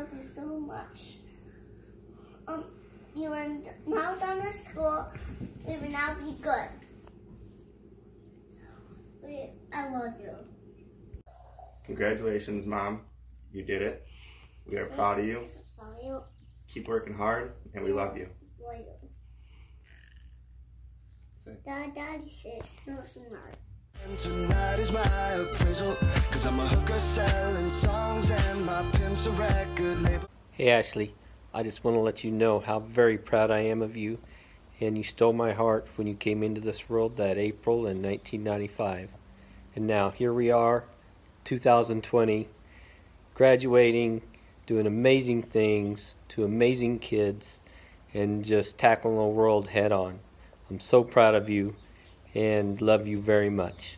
We love you so much. Um, you are now done with school. You will now be good. We, I love you. Congratulations, Mom. You did it. We are proud of you. Keep working hard, and we love you. Say. Dad, Daddy says no smart. Tonight is my appraisal Cause I'm a hooker selling songs And my pimp's a record label Hey Ashley, I just want to let you know how very proud I am of you, and you stole my heart when you came into this world that April in 1995. And now here we are, 2020, graduating, doing amazing things to amazing kids, and just tackling the world head on. I'm so proud of you and love you very much.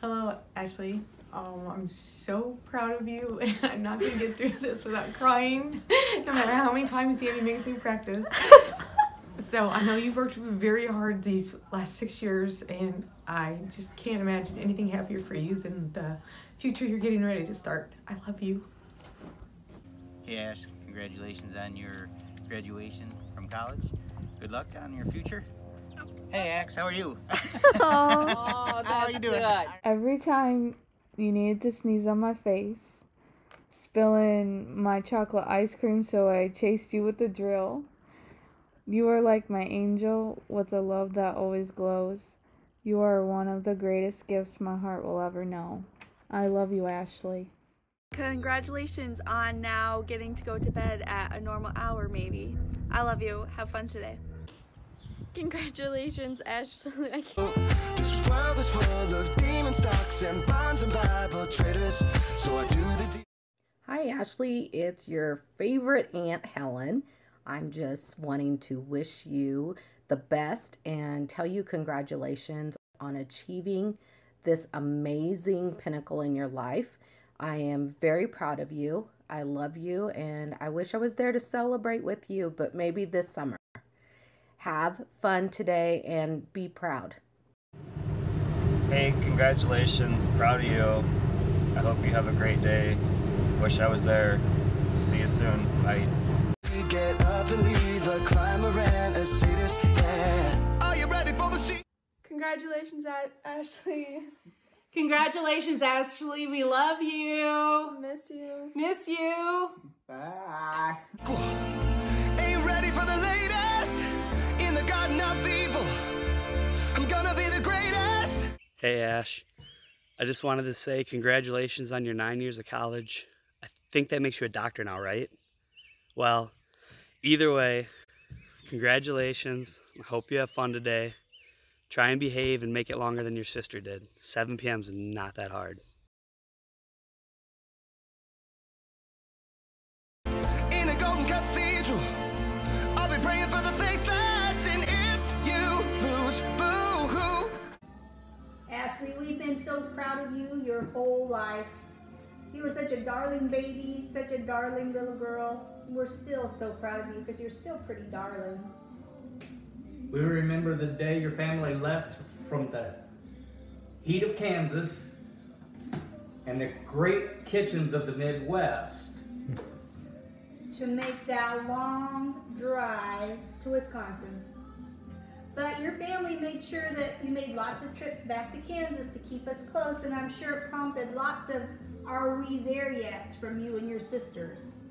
Hello, Ashley. Um, I'm so proud of you, I'm not gonna get through this without crying, no matter how many times Sammy makes me practice. So I know you've worked very hard these last six years, and I just can't imagine anything happier for you than the future you're getting ready to start. I love you. Hey Ash, congratulations on your graduation from college. Good luck on your future. Hey Ax, how are you? Oh, How you doing? Every time you needed to sneeze on my face, spilling my chocolate ice cream, so I chased you with the drill. You are like my angel with a love that always glows. You are one of the greatest gifts my heart will ever know. I love you, Ashley. Congratulations on now getting to go to bed at a normal hour, maybe. I love you. Have fun today. Congratulations, Ashley. I can't. This world is full of demon stocks And bonds and Bible traders So I do the deed Hi, Ashley. It's your favorite Aunt Helen. I'm just wanting to wish you the best and tell you congratulations on achieving this amazing pinnacle in your life. I am very proud of you. I love you, and I wish I was there to celebrate with you, but maybe this summer. Have fun today and be proud. Hey, congratulations. Proud of you. I hope you have a great day. Wish I was there. See you soon. Bye. Get up and climber and a sadist Yeah Are you ready for the sea? Congratulations, Ashley. Congratulations, Ashley. We love you. Miss you. Miss you. Bye. Ain't ready for the latest Garden of evil I'm gonna be the greatest Hey Ash, I just wanted to say congratulations on your nine years of college. I think that makes you a doctor now, right? Well, either way, congratulations. I hope you have fun today. Try and behave and make it longer than your sister did. 7 p.m. is not that hard. Been so proud of you your whole life. You were such a darling baby, such a darling little girl. We're still so proud of you because you're still pretty darling. We remember the day your family left from the heat of Kansas and the great kitchens of the Midwest. To make that long drive to Wisconsin. But your family made sure that you made lots of trips back to Kansas to keep us close, and I'm sure it prompted lots of are we there yet from you and your sisters.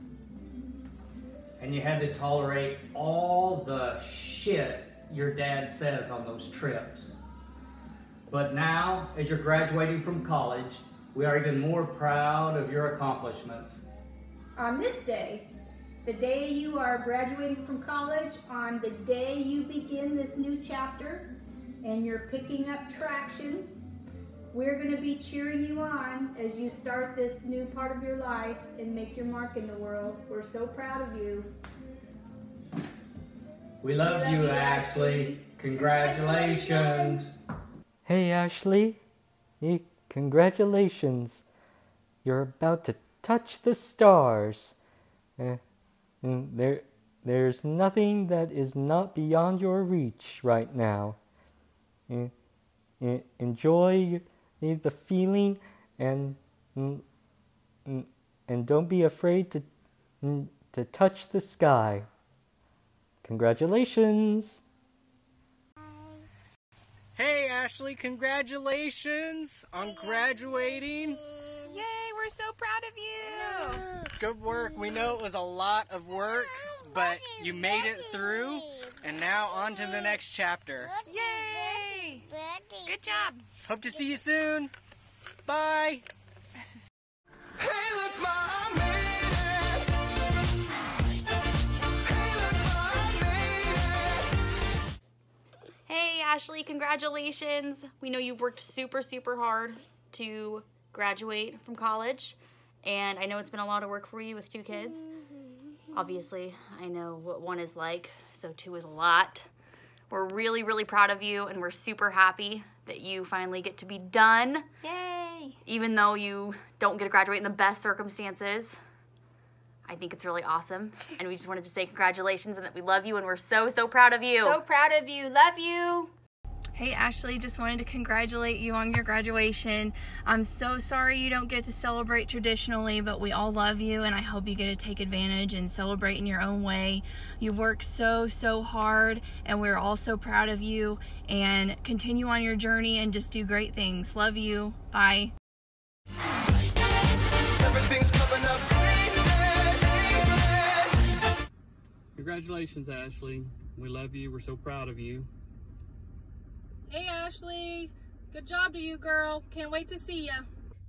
And you had to tolerate all the shit your dad says on those trips. But now, as you're graduating from college, we are even more proud of your accomplishments. On this day, the day you are graduating from college, on the day you begin this new chapter, and you're picking up traction, we're going to be cheering you on as you start this new part of your life and make your mark in the world. We're so proud of you. We love, love you, you, Ashley. Congratulations. Hey Ashley, hey, congratulations. You're about to touch the stars. Eh, and there, there's nothing that is not beyond your reach right now. Eh, enjoy the feeling and, mm, mm, and don't be afraid to, mm, to touch the sky. Congratulations! Hey, Ashley, congratulations on graduating. Yay, we're so proud of you. Good work. We know it was a lot of work, but you made it through, and now on to the next chapter. Yay! Good job. Hope to see you soon. Bye. Hey, Ashley, congratulations. We know you've worked super, super hard to graduate from college, and I know it's been a lot of work for you with two kids. Mm-hmm. Obviously, I know what one is like, so two is a lot. We're really, really proud of you, and we're super happy that you finally get to be done. Yay! Even though you don't get to graduate in the best circumstances. I think it's really awesome, and we just wanted to say congratulations and that we love you, and we're so, so proud of you. So proud of you. Love you. Hey Ashley, just wanted to congratulate you on your graduation. I'm so sorry you don't get to celebrate traditionally, but we all love you and I hope you get to take advantage and celebrate in your own way. You've worked so, so hard and we're all so proud of you and continue on your journey and just do great things. Love you. Bye. Everything's coming up places, places. Congratulations, Ashley. We love you. We're so proud of you. Hey Ashley, good job to you girl. Can't wait to see ya.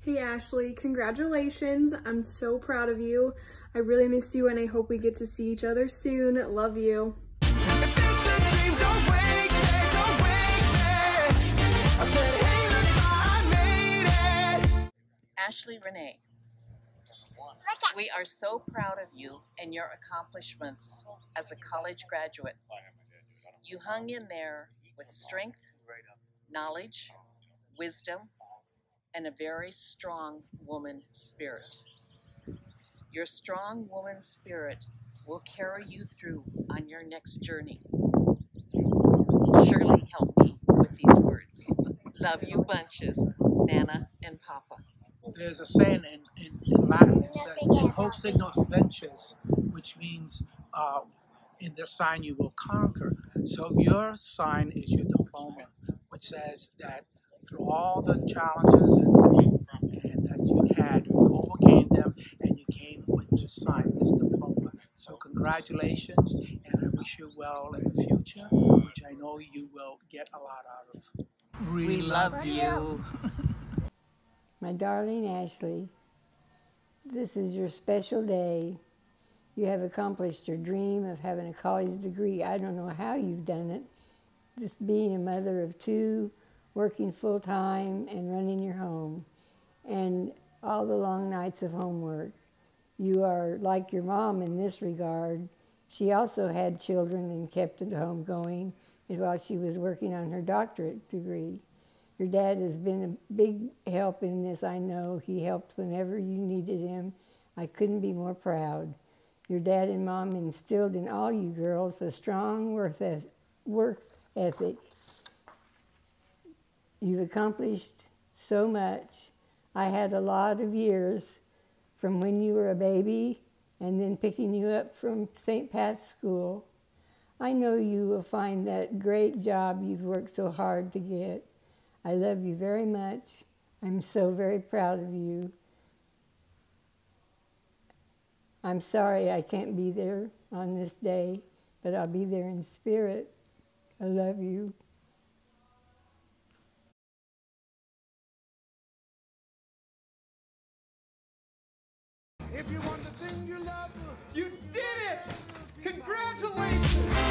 Hey Ashley, congratulations. I'm so proud of you. I really miss you and I hope we get to see each other soon. Love you. Ashley Renee, we are so proud of you and your accomplishments as a college graduate. You hung in there with strength, knowledge, wisdom, and a very strong woman spirit. Your strong woman spirit will carry you through on your next journey. Surely help me with these words. Love you bunches, Nana and Papa. There's a saying in, in, in Latin that says, in hoc signos vinces, which means uh, in this sign you will conquer. So your sign is your diploma, which says that through all the challenges and, and that you had, you overcame them and you came with this sign, this diploma. So congratulations, and I wish you well in the future, which I know you will get a lot out of. We love you. My darling Ashley, this is your special day. You have accomplished your dream of having a college degree. I don't know how you've done it. Just being a mother of two, working full time, and running your home, and all the long nights of homework. You are like your mom in this regard. She also had children and kept the home going while she was working on her doctorate degree. Your dad has been a big help in this, I know. He helped whenever you needed him. I couldn't be more proud. Your dad and mom instilled in all you girls a strong work ethic. You've accomplished so much. I had a lot of years from when you were a baby and then picking you up from St. Pat's School. I know you will find that great job you've worked so hard to get. I love you very much. I'm so very proud of you. I'm sorry I can't be there on this day, but I'll be there in spirit. I love you. If you want the thing you love, You did it! Congratulations!